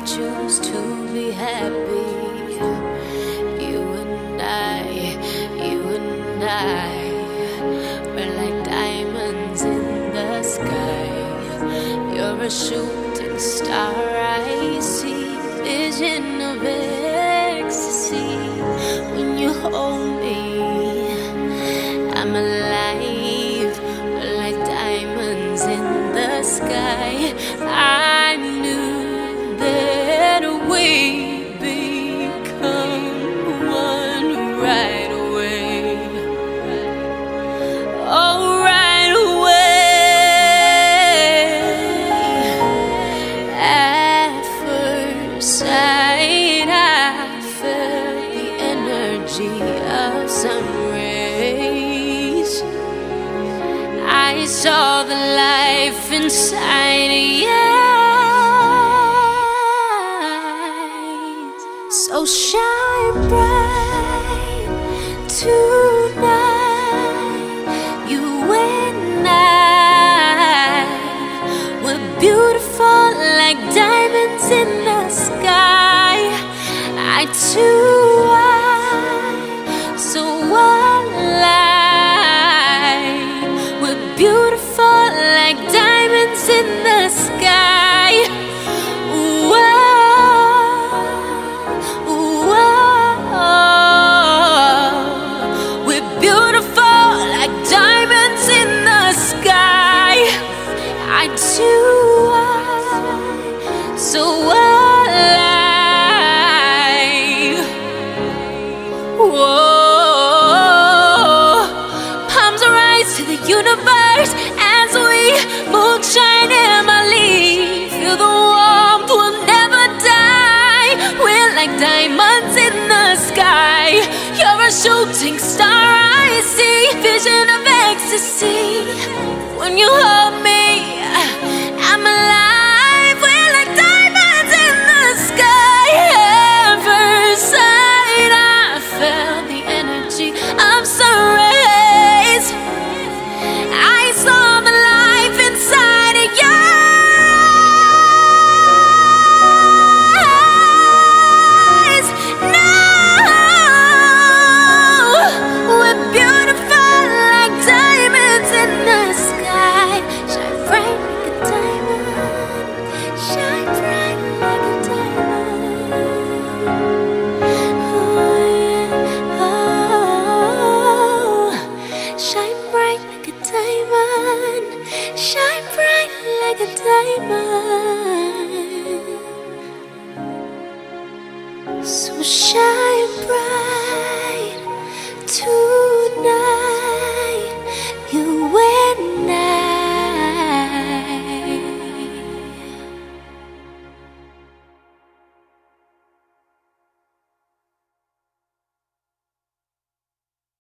choose to be happy. You and I, you and I, we're like diamonds in the sky. You're a shooting star, I see vision of ecstasy energy of sun rays. I saw the life inside your eyes. So shine bright tonight. You and I were beautiful like diamonds in the sky. I too, in the sky. We're beautiful like diamonds in the sky. I do, I so alive. Shooting star, I see vision of ecstasy. When you hold me, like a diamond. So shine bright.